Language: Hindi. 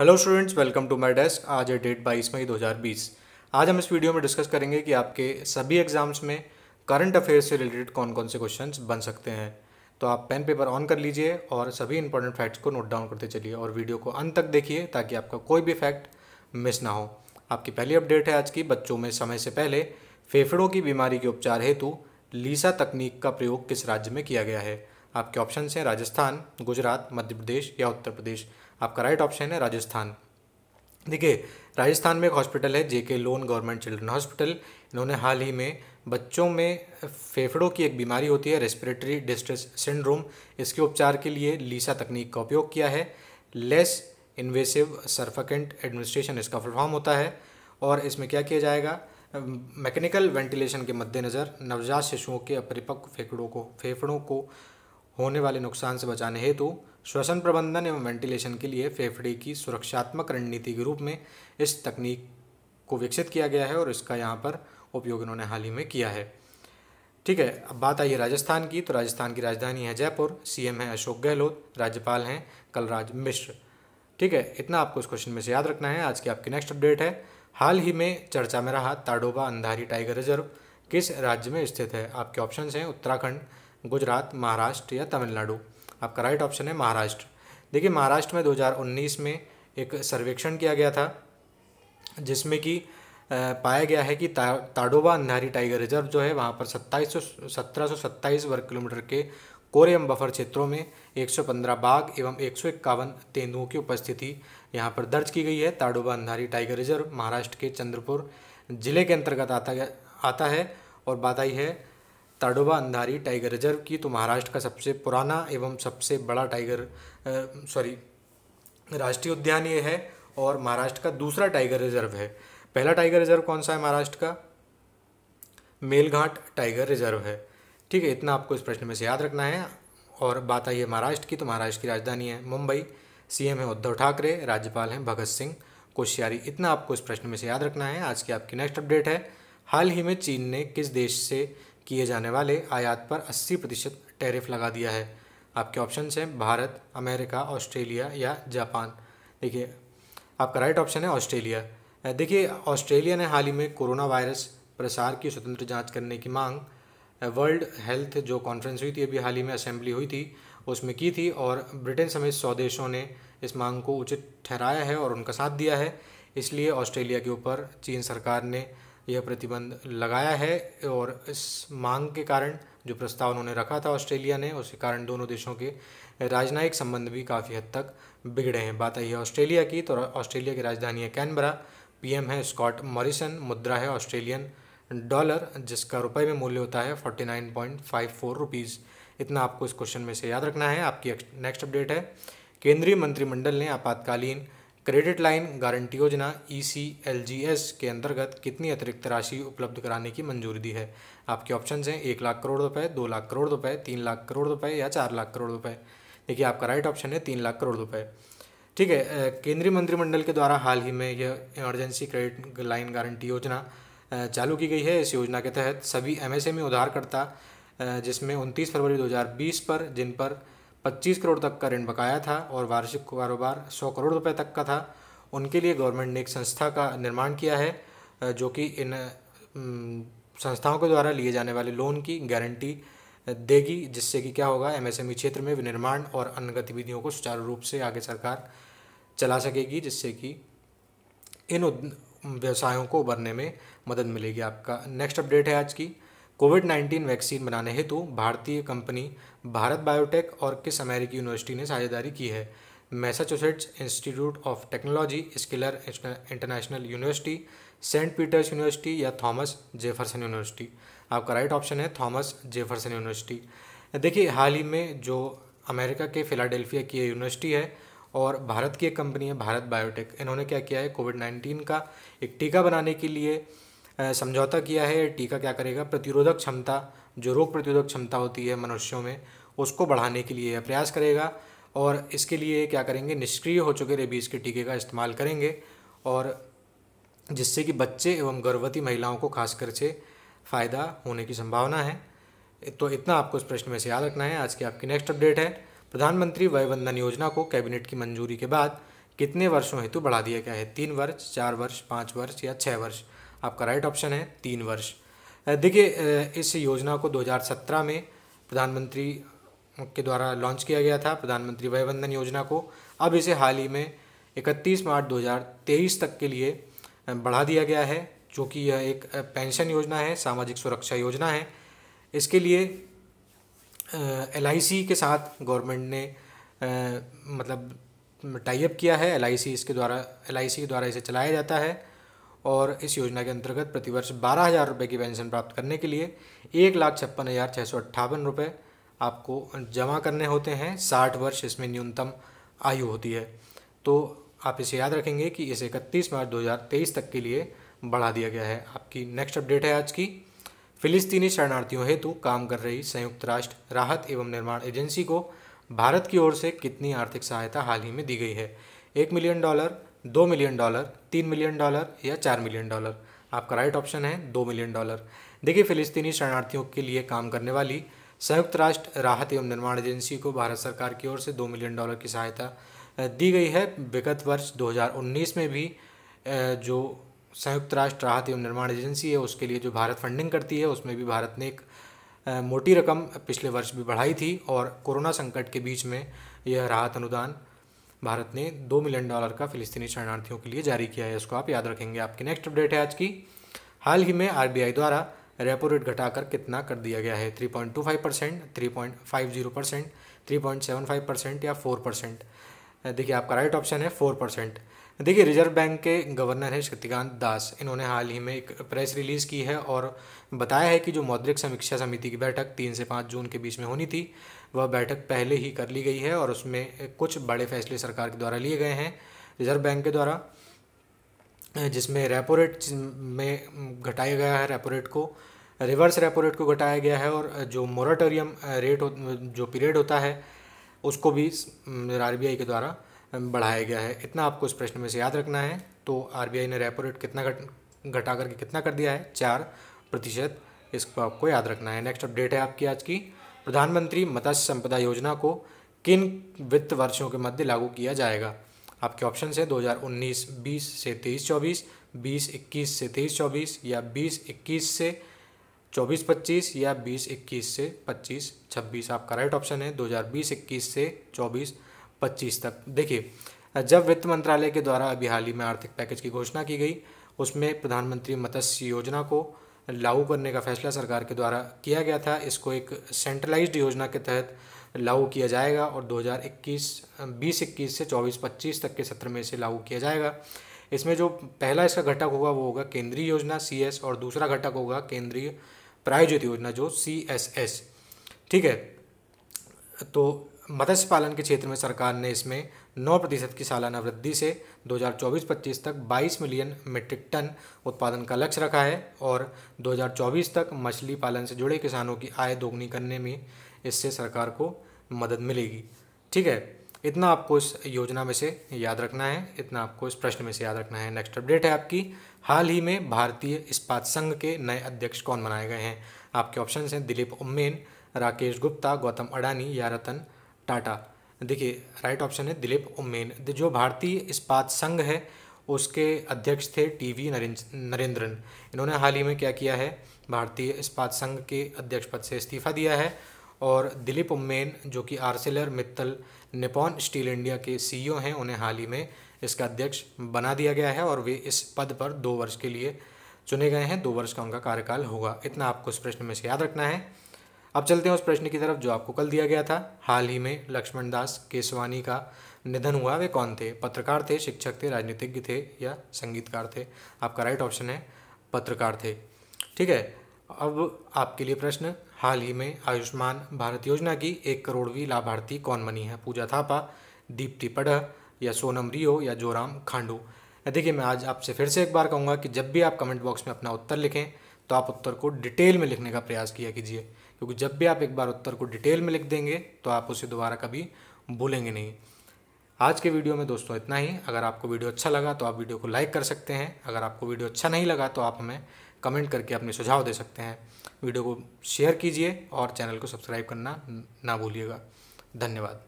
Hello students welcome to my desk आज है डेट 22 मई 2020 आज हम इस वीडियो में डिस्कस करेंगे कि आपके सभी एग्ज़ाम्स में करंट अफेयर्स से रिलेटेड कौन कौन से क्वेश्चंस बन सकते हैं। तो आप पेन पेपर ऑन कर लीजिए और सभी इंपॉर्टेंट फैक्ट्स को नोट डाउन करते चलिए और वीडियो को अंत तक देखिए ताकि आपका कोई भी फैक्ट मिस ना हो। आपकी पहली अपडेट है आज की, बच्चों में समय से पहले फेफड़ों की बीमारी के उपचार हेतु लीसा तकनीक का प्रयोग किस राज्य में किया गया है? आपके ऑप्शन हैं राजस्थान, गुजरात, मध्य प्रदेश या उत्तर प्रदेश। आपका राइट ऑप्शन है राजस्थान। देखिए, राजस्थान में एक हॉस्पिटल है J K Lon government children hospital इन्होंने हाल ही में बच्चों में फेफड़ों की एक बीमारी होती है रेस्पिरेटरी डिस्ट्रेस सिंड्रोम इसके उपचार के लिए लीसा तकनीक का उपयोग किया है। लेस इन्वेसिव सर्फकेंट एडमिनिस्ट्रेशन इसका फॉर्म होता है। और इसमें क्या किया जाएगा? मैकेनिकल वेंटिलेशन के मद्देनज़र नवजात शिशुओं के अपरिपक्व फेफड़ों को फेफड़ों को होने वाले नुकसान से बचाने हेतु श्वसन प्रबंधन एवं वेंटिलेशन के लिए फेफड़े की सुरक्षात्मक रणनीति के रूप में इस तकनीक को विकसित किया गया है और इसका यहाँ पर उपयोग इन्होंने हाल ही में किया है। ठीक है, अब बात आई है राजस्थान की तो राजस्थान की राजधानी है जयपुर। सीएम है अशोक गहलोत, राज्यपाल हैं कलराज मिश्र। ठीक है, इतना आपको इस क्वेश्चन में से याद रखना है। आज की आपकी नेक्स्ट अपडेट है। हाल ही में चर्चा में रहा ताडोबा अंधारी टाइगर रिज़र्व किस राज्य में स्थित है? आपके ऑप्शन हैं उत्तराखंड, गुजरात, महाराष्ट्र या तमिलनाडु। आपका राइट ऑप्शन है महाराष्ट्र। देखिए महाराष्ट्र में 2019 में एक सर्वेक्षण किया गया था जिसमें कि पाया गया है कि ता, ताडोबा अंधारी टाइगर रिज़र्व जो है वहाँ पर सत्ताईस सौ वर्ग किलोमीटर के कोरियम बफर क्षेत्रों में 115 बाघ एवं एक सौ इक्यावन तेंदुओं की उपस्थिति यहाँ पर दर्ज की गई है। ताडोबा अंधारी टाइगर रिज़र्व महाराष्ट्र के चंद्रपुर ज़िले के अंतर्गत आता आता है और बात आई है ताडोबा अंधारी टाइगर रिज़र्व की तो महाराष्ट्र का सबसे पुराना एवं सबसे बड़ा टाइगर सॉरी राष्ट्रीय उद्यान ये है और महाराष्ट्र का दूसरा टाइगर रिज़र्व है। पहला टाइगर रिज़र्व कौन सा है महाराष्ट्र का? मेलघाट टाइगर रिज़र्व है। ठीक है, इतना आपको इस प्रश्न में से याद रखना है और बात आई है महाराष्ट्र की तो महाराष्ट्र की राजधानी है मुंबई। सीएम है उद्धव ठाकरे, राज्यपाल हैं भगत सिंह। कोश्यारी, इतना आपको इस प्रश्न में से याद रखना है। आज की आपकी नेक्स्ट अपडेट है, हाल ही में चीन ने किस देश से किए जाने वाले आयात पर 80 प्रतिशत टैरिफ लगा दिया है। आपके ऑप्शन हैं भारत, अमेरिका, ऑस्ट्रेलिया या जापान। देखिए, आपका राइट ऑप्शन है ऑस्ट्रेलिया। देखिए, ऑस्ट्रेलिया ने हाल ही में कोरोना वायरस प्रसार की स्वतंत्र जाँच करने की मांग। वर्ल्ड हेल्थ जो कॉन्फ्रेंस हुई थी, अभी हाल ही में असेंबली हुई थी, उसमें की थी और ब्रिटेन समेत सौ देशों ने इस मांग को उचित ठहराया है और उनका साथ दिया है। इसलिए ऑस्ट्रेलिया के ऊपर चीन सरकार ने यह प्रतिबंध लगाया है और इस मांग के कारण जो प्रस्ताव उन्होंने रखा था ऑस्ट्रेलिया ने उसके कारण दोनों देशों के राजनयिक संबंध भी काफ़ी हद तक बिगड़े हैं। बात आई है ऑस्ट्रेलिया की तो ऑस्ट्रेलिया की राजधानी है कैनबरा। पीएम है स्कॉट मॉरिसन, मुद्रा है ऑस्ट्रेलियन डॉलर, जिसका रुपए में मूल्य होता है forty nine point five four rupees इतना आपको इस क्वेश्चन में से याद रखना है। आपकी नेक्स्ट अपडेट है। केंद्रीय मंत्रिमंडल ने आपातकालीन क्रेडिट लाइन गारंटी योजना ईसीएलजीएस के अंतर्गत कितनी अतिरिक्त राशि उपलब्ध कराने की मंजूरी दी है? आपके ऑप्शन हैं एक लाख करोड़ रुपए, दो लाख करोड़ रुपए, तीन लाख करोड़ रुपए या चार लाख करोड़ रुपए। देखिए, आपका राइट ऑप्शन है तीन लाख करोड़ रुपए। ठीक है केंद्रीय मंत्रिमंडल के द्वारा हाल ही में यह इमरजेंसी क्रेडिट लाइन गारंटी योजना चालू की गई है। इस योजना के तहत सभी एमएसएमई उधारकर्ता जिसमें उनतीस फरवरी 2020 पर, जिन पर पच्चीस करोड़ तक का ऋण बकाया था और वार्षिक कारोबार सौ करोड़ रुपए तक का था। उनके लिए गवर्नमेंट ने एक संस्था का निर्माण किया है जो कि इन संस्थाओं के द्वारा लिए जाने वाले लोन की गारंटी देगी, जिससे कि क्या होगा, एमएसएमई क्षेत्र में विनिर्माण और अन्य गतिविधियों को सुचारू रूप से आगे सरकार चला सकेगी, जिससे कि इन व्यवसायों को उभरने में मदद मिलेगी। आपका नेक्स्ट अपडेट है आज की। कोविड नाइन्टीन वैक्सीन बनाने हेतु भारतीय कंपनी भारत बायोटेक और किस अमेरिकी यूनिवर्सिटी ने साझेदारी की है? Massachusetts Institute of Technology, Schiller international university, Saint Peter's university या थॉमस जेफरसन यूनिवर्सिटी? आपका राइट ऑप्शन है थॉमस जेफरसन यूनिवर्सिटी। देखिए, हाल ही में जो अमेरिका के फिलाडेल्फिया की यूनिवर्सिटी है और भारत की एक कंपनी है, भारत बायोटेक। इन्होंने क्या किया है? कोविड नाइन्टीन का एक टीका बनाने के लिए समझौता किया है, टीका क्या करेगा? प्रतिरोधक क्षमता, जो रोग प्रतिरोधक क्षमता होती है मनुष्यों में, उसको बढ़ाने के लिए प्रयास करेगा और इसके लिए क्या करेंगे? निष्क्रिय हो चुके रेबीज़ के टीके का इस्तेमाल करेंगे और जिससे कि बच्चे एवं गर्भवती महिलाओं को खासकर से फ़ायदा होने की संभावना है। तो इतना आपको इस प्रश्न में से याद रखना है। आज की आपकी नेक्स्ट अपडेट है। प्रधानमंत्री वय वंदन योजना को कैबिनेट की मंजूरी के बाद कितने वर्षों हेतु बढ़ा दिया गया है? तीन वर्ष, चार वर्ष, पाँच वर्ष या छः वर्ष? आपका राइट ऑप्शन है तीन वर्ष। देखिए इस योजना को 2017 में प्रधानमंत्री के द्वारा लॉन्च किया गया था प्रधानमंत्री वय वंदन योजना को। अब इसे हाल ही में 31 मार्च 2023 तक के लिए बढ़ा दिया गया है जो कि यह एक पेंशन योजना है सामाजिक सुरक्षा योजना है। इसके लिए एलआईसी के साथ गवर्नमेंट ने आ, मतलब टाइप किया है। LIC इसके द्वारा LIC के द्वारा इसे चलाया जाता है। और इस योजना के अंतर्गत प्रतिवर्ष बारह हज़ार रुपये की पेंशन प्राप्त करने के लिए एक लाख छप्पन हज़ार छः सौ अट्ठावन रुपये आपको जमा करने होते हैं। साठ वर्ष इसमें न्यूनतम आयु होती है। तो आप इसे याद रखेंगे कि इसे इकतीस मार्च 2023 तक के लिए बढ़ा दिया गया है। आपकी नेक्स्ट अपडेट है आज की। फिलिस्तीनी शरणार्थियों हेतु काम कर रही संयुक्त राष्ट्र राहत एवं निर्माण एजेंसी को भारत की ओर से कितनी आर्थिक सहायता हाल ही में दी गई है? एक मिलियन डॉलर दो मिलियन डॉलर, तीन मिलियन डॉलर या चार मिलियन डॉलर। आपका राइट ऑप्शन है, दो मिलियन डॉलर। देखिए, फिलिस्तीनी शरणार्थियों के लिए काम करने वाली संयुक्त राष्ट्र राहत एवं निर्माण एजेंसी को भारत सरकार की ओर से दो मिलियन डॉलर की सहायता दी गई है। विगत वर्ष 2019 में भी जो संयुक्त राष्ट्र राहत एवं निर्माण एजेंसी है, उसके लिए जो भारत फंडिंग करती है, उसमें भी भारत ने एक मोटी रकम पिछले वर्ष भी बढ़ाई थी और कोरोना संकट के बीच में यह राहत अनुदान भारत ने दो मिलियन डॉलर का फिलिस्तीनी शरणार्थियों के लिए जारी किया है, इसको आप याद रखेंगे। आपकी नेक्स्ट अपडेट है आज की। हाल ही में आरबीआई द्वारा रेपो रेट घटाकर कितना कर दिया गया है? Three point two five percent, three point five zero percent, three point seven five percent या फोर परसेंट? देखिए, आपका राइट ऑप्शन है फोर परसेंट। देखिए, रिज़र्व बैंक के गवर्नर हैं शक्तिकांत दास। इन्होंने हाल ही में एक प्रेस रिलीज़ की है और बताया है कि जो मौद्रिक समीक्षा समिति की बैठक तीन से पाँच जून के बीच में होनी थी, वह बैठक पहले ही कर ली गई है और उसमें कुछ बड़े फैसले सरकार के द्वारा लिए गए हैं। रिज़र्व बैंक के द्वारा, जिसमें रेपो रेट में घटाया गया है रेपो रेट को, रिवर्स रेपो रेट को घटाया गया है और जो मोराटोरियम रेट जो पीरियड होता है, उसको भी आरबीआई के द्वारा बढ़ाया गया है। इतना आपको इस प्रश्न में से याद रखना है। तो आरबीआई ने रेपो रेट कितना घट घटा करके कितना कर दिया है? चार प्रतिशत इसको आपको याद रखना है। नेक्स्ट अपडेट है आपकी आज की। प्रधानमंत्री मत्स्य संपदा योजना को किन वित्त वर्षों के मध्य लागू किया जाएगा? आपके ऑप्शन है 2019-20 से 23-24, 20-21 से 23-24 या 20-21 से 24-25 या 20-21 से 25-26 आपका राइट ऑप्शन है 2020-21 से 24-25 तक। देखिए, जब वित्त मंत्रालय के द्वारा अभी हाल ही में आर्थिक पैकेज की घोषणा की गई, उसमें प्रधानमंत्री मत्स्य योजना को लागू करने का फैसला सरकार के द्वारा किया गया था। इसको एक सेंट्रलाइज्ड योजना के तहत लागू किया जाएगा और 2021 20 इक्कीस से 24 25 तक के सत्र में इसे लागू किया जाएगा। इसमें जो पहला इसका घटक होगा वो होगा केंद्रीय योजना सीएस और दूसरा घटक होगा केंद्रीय प्रायोजित योजना जो सीएसएस ठीक है तो मत्स्य पालन के क्षेत्र में सरकार ने इसमें नौ प्रतिशत की सालाना वृद्धि से 2024-25 तक 22 मिलियन मीट्रिक टन उत्पादन का लक्ष्य रखा है और 2024 तक मछली पालन से जुड़े किसानों की आय दोगुनी करने में इससे सरकार को मदद मिलेगी। ठीक है, इतना आपको इस योजना में से याद रखना है, इतना आपको इस प्रश्न में से याद रखना है। नेक्स्ट अपडेट है आपकी। हाल ही में भारतीय इस्पात संघ के नए अध्यक्ष कौन बनाए गए हैं? आपके ऑप्शन हैं दिलीप उम्मेन, राकेश गुप्ता, गौतम अडानी, या रतन टाटा। देखिए राइट ऑप्शन है दिलीप उम्मेन जो भारतीय इस्पात संघ है, उसके अध्यक्ष थे टी वी नरेंद्रन। इन्होंने हाल ही में क्या किया है? भारतीय इस्पात संघ के अध्यक्ष पद से इस्तीफा दिया है और दिलीप उम्मेन जो कि Arcelor Mittal, Nippon steel India के सीईओ हैं, उन्हें हाल ही में इसका अध्यक्ष बना दिया गया है और वे इस पद पर दो वर्ष के लिए चुने गए हैं। दो वर्ष का उनका कार्यकाल होगा। इतना आपको इस प्रश्न में से याद रखना है। अब चलते हैं उस प्रश्न की तरफ़ जो आपको कल दिया गया था। हाल ही में लक्ष्मण दास केसवानी का निधन हुआ, वे कौन थे? पत्रकार थे, शिक्षक थे, राजनीतिज्ञ थे या संगीतकार थे? आपका राइट ऑप्शन है, पत्रकार थे। ठीक है, अब आपके लिए प्रश्न। हाल ही में आयुष्मान भारत योजना की एक करोड़वीं लाभार्थी कौन बनी है? पूजा थापा, दीप्ति पढ़ या सोनम रियो या जोराम खांडू? देखिए, मैं आज आपसे फिर से एक बार कहूँगा कि जब भी आप कमेंट बॉक्स में अपना उत्तर लिखें तो आप उत्तर को डिटेल में लिखने का प्रयास किया कीजिए। क्योंकि जब भी आप एक बार उत्तर को डिटेल में लिख देंगे तो आप उसे दोबारा कभी भूलेंगे नहीं। आज के वीडियो में दोस्तों इतना ही। अगर आपको वीडियो अच्छा लगा तो आप वीडियो को लाइक कर सकते हैं। अगर आपको वीडियो अच्छा नहीं लगा तो आप हमें कमेंट करके अपने सुझाव दे सकते हैं। वीडियो को शेयर कीजिए और चैनल को सब्सक्राइब करना ना भूलिएगा। धन्यवाद।